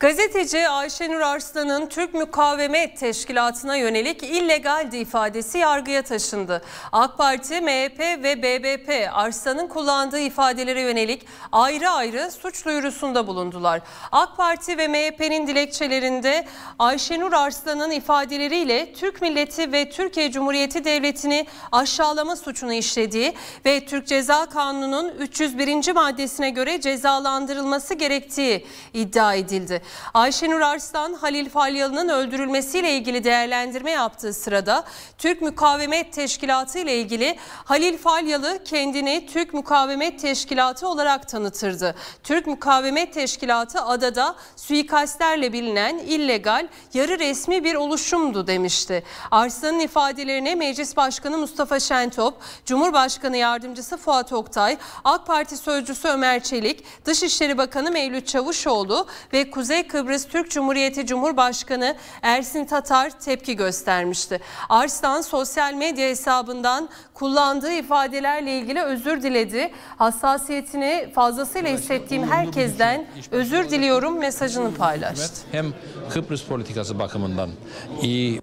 Gazeteci Ayşenur Arslan'ın Türk Mukavemet Teşkilatı'na yönelik illegaldi ifadesi yargıya taşındı. AK Parti, MHP ve BBP Arslan'ın kullandığı ifadelere yönelik ayrı ayrı suç duyurusunda bulundular. AK Parti ve MHP'nin dilekçelerinde Ayşenur Arslan'ın ifadeleriyle Türk milleti ve Türkiye Cumhuriyeti Devleti'ni aşağılama suçunu işlediği ve Türk Ceza Kanunu'nun 301. maddesine göre cezalandırılması gerektiği iddia edildi. Ayşenur Arslan, Halil Falyalı'nın öldürülmesiyle ilgili değerlendirme yaptığı sırada Türk Mukavemet Teşkilatı ile ilgili Halil Falyalı kendini Türk Mukavemet Teşkilatı olarak tanıtırdı. Türk Mukavemet Teşkilatı adada suikastlerle bilinen illegal yarı resmi bir oluşumdu demişti. Arslan'ın ifadelerine Meclis Başkanı Mustafa Şentop, Cumhurbaşkanı Yardımcısı Fuat Oktay, AK Parti Sözcüsü Ömer Çelik, Dışişleri Bakanı Mevlüt Çavuşoğlu ve Kuzey Kuzey Kıbrıs Türk Cumhuriyeti Cumhurbaşkanı Ersin Tatar tepki göstermişti. Arslan sosyal medya hesabından kullandığı ifadelerle ilgili özür diledi. Hassasiyetini fazlasıyla hissettiğim herkesten özür diliyorum mesajını paylaştı. Hem Kıbrıs politikası bakımından iyi